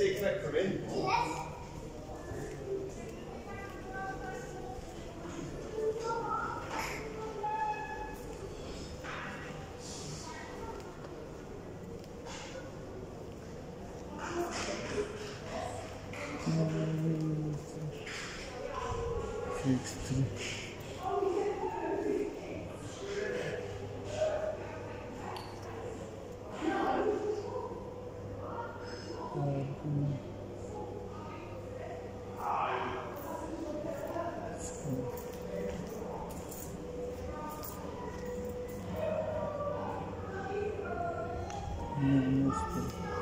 expect from him. Six, three. Mm. Mm.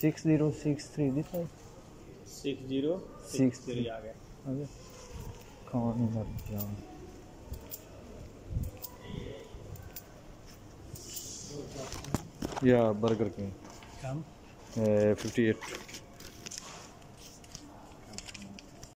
Six zero six three six zero six three आ गया। कौन मर या Burger King. Come fifty eight